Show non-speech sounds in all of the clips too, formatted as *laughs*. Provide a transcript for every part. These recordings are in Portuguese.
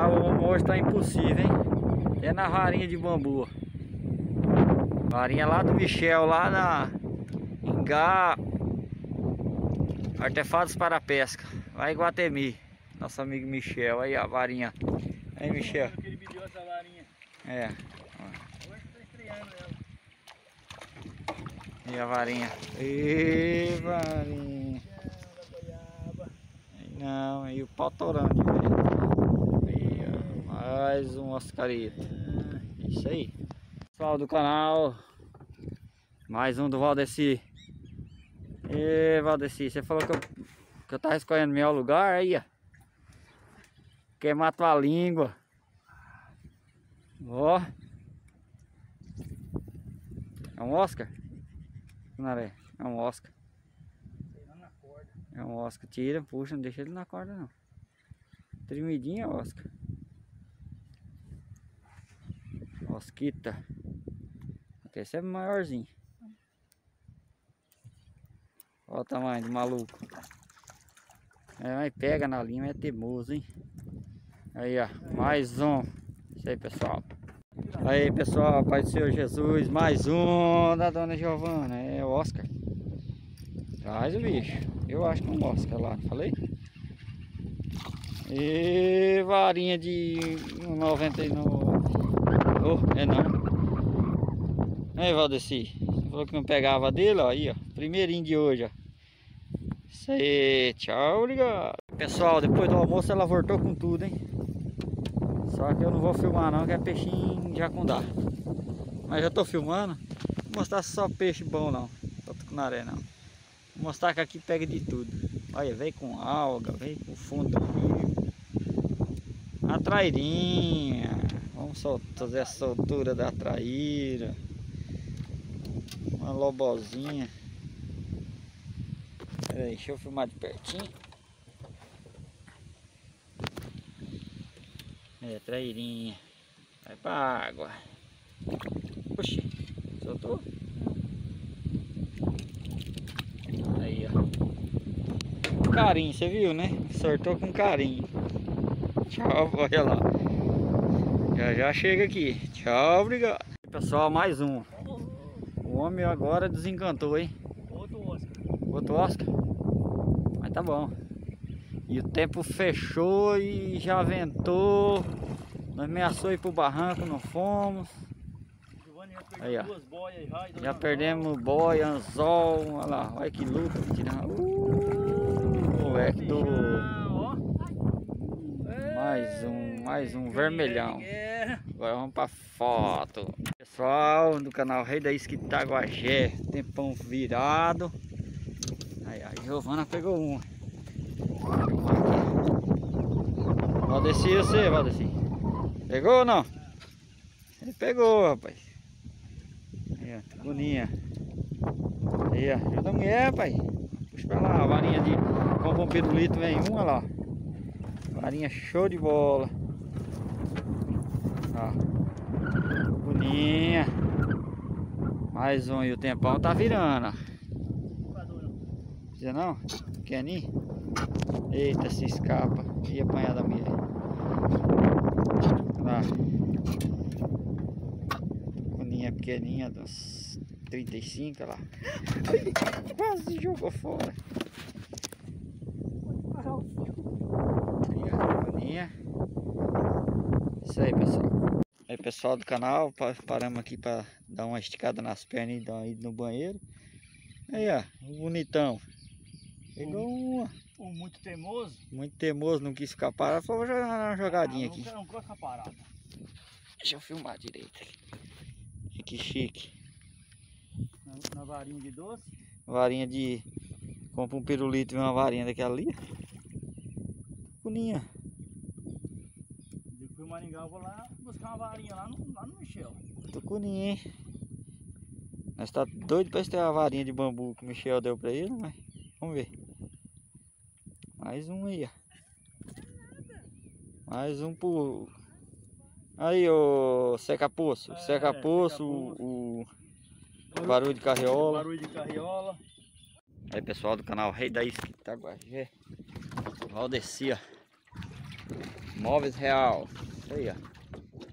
Mas hoje tá impossível, hein? É na varinha de bambu. Varinha lá do Michel, lá na Ingá Artefatos para pesca. Lá em Guatemi. Nosso amigo Michel. Aí a varinha. Aí Michel. Ele me deu essa varinha. É. Hoje tá estreando ela. E a varinha. E varinha. Não, aí o pau torando. Aí, ó, mais um Oscarito. Isso aí. Pessoal do canal. Mais um do Valdeci. E Valdeci, você falou que eu, que eu tava escolhendo melhor lugar aí, ó. Queimar tua língua. Ó. É um Oscar? Naré, é um Oscar. É um Oscar. Tira, puxa, não deixa ele na corda não. Tremidinha, Oscar. Osquita. Aqui esse é maiorzinho. Olha o tamanho do maluco. É, mas pega na linha, é teimoso, hein? Aí, ó, mais um. Isso aí, pessoal. Aí, pessoal, Pai do Senhor Jesus, mais um da Dona Giovana. É o Oscar. Traz o bicho. Eu acho que é um Oscar lá, falei? E varinha de 99. Oh, é não. Aí, Valdeci. Falou que não pegava dele, ó. Aí, ó. Primeirinho de hoje, ó. Isso aí. Tchau, obrigado. Pessoal, depois do almoço ela voltou com tudo, hein? Só que eu não vou filmar não, que é peixinho jacundá. Mas já tô filmando. Vou mostrar só peixe bom não. Só tucunaré não. Vou mostrar que aqui pega de tudo. Olha, veio com alga, veio com fundo. A trairinha. Vamos fazer a soltura da traíra. Uma lobozinha. Pera aí, deixa eu filmar de pertinho. É, trairinha. Vai pra água. Oxi, soltou? Aí, ó. Carinho, você viu, né? Sortou com carinho. Tchau, *laughs* olha lá. Já já chega aqui. Tchau, obrigado. Pessoal, mais um. O homem agora desencantou, hein? Outro Oscar. Outro Oscar? Mas tá bom. E o tempo fechou e já ventou. Nós ameaçou ir pro barranco, não fomos. Aí, ó. Já perdemos boi, anzol, olha lá, olha que luta. Uh, moleque do. Mais um, mais um vermelhão. Agora vamos pra foto. Pessoal do canal Rei da Isca tempão virado. Aí a Giovana pegou uma. Valdeci, você, Valdeci. Pegou ou não? Ele pegou, rapaz. Aí, ó, boninha. Aí, ó, ajuda a mulher, pai. Puxa pra lá, a varinha de. Compra um pirulito, vem uma lá. Varinha show de bola. Ó. Boninha. Mais um e o tempão tá virando. Precisa não? Pequenininho? Eita, se escapa. E apanhar da mulher. Lá. Boninha pequenininha, dos 35, olha lá. Quase jogou fora. Aí, ó, Boninha. Isso aí, pessoal. Do canal, pa- paramos aqui para dar uma esticada nas pernas e dar uma ida no banheiro. Aí, ó, o bonitão. Pegou uma. Um muito teimoso. Muito teimoso, não quis ficar parado. Falou, vou jogar uma jogadinha Ah, aqui. Não, não gosta de parado. Deixa eu filmar direito aqui. Que chique. Na, na varinha de doce. Varinha de. Compra um pirulito e uma varinha daquela ali. Boninha. Maringá, eu vou lá buscar uma varinha lá no, lá no Michel. Tucuninha, hein? Nós tá doido pra ter uma varinha de bambu que o Michel deu pra ele, mas vamos ver. Mais um aí, ó. Mais um pro. Aí, ô seca-poço. É, seca-poço, o, o barulho de carriola. Barulho de carriola. Aí, pessoal do canal Rei da Isca Itaguajé. Valdeci, ó. Móveis Real. Aí, ó.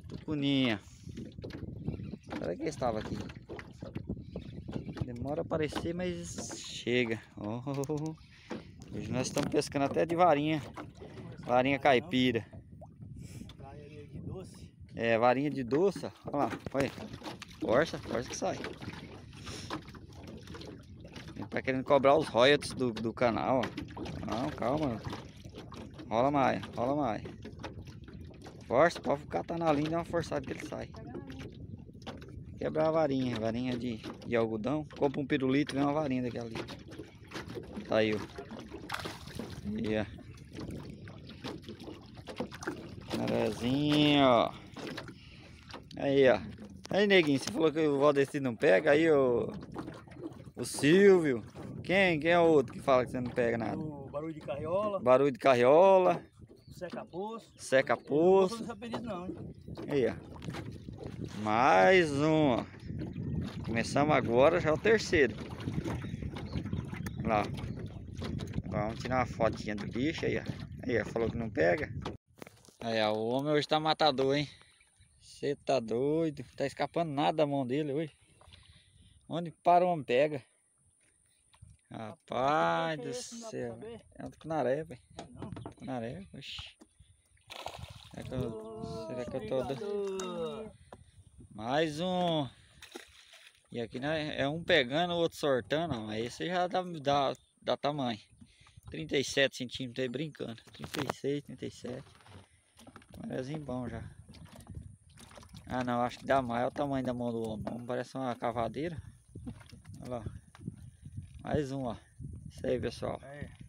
Tucuninha. Será que estava aqui? Demora a aparecer, mas chega. Oh, hoje nós estamos pescando até de varinha. Varinha caipira. É, varinha de doce. Olha lá, olha. Força, força que sai. Ele tá querendo cobrar os royalties do, do canal, ó. Não, calma. Rola mais, rola mais. Força, pode catar na linha e dá uma forçada que ele sai. Quebrar a varinha, varinha de, de algodão. Compra um pirulito e vem uma varinha daquela ali. Saiu. E ó. Carazinho, ó. Aí, ó. Aí, neguinho, você falou que o Valdeci não pega, aí o... O Silvio. Quem? Quem é o outro que fala que você não pega nada? O barulho de carriola. Barulho de carriola, Seca poço. seca Não poço. sou apelido não, hein? Aí, ó. Mais um, ó. Começamos agora, já é o terceiro. Lá. Vamos tirar uma fotinha do bicho aí, ó. Aí, ó. Falou que não pega. Aí, ó. O homem hoje tá matador, hein? Você tá doido. Tá escapando nada da mão dele hoje. Onde para o homem pega. Rapaz do é? Não pra céu. É um tucunaré, velho. É, não. Tucunaré, oxi. Será que eu, será que eu tô... do-. Mais um. E aqui né, é um pegando, o outro sortando. Aí esse já dá, dá, dá tamanho. 37 centímetros aí brincando. 36, 37. Marezinho bom já. Ah não, acho que dá mais. Olha o tamanho da mão do homem parece uma cavadeira. Olha lá. Mais um, ó. Isso aí, pessoal. É.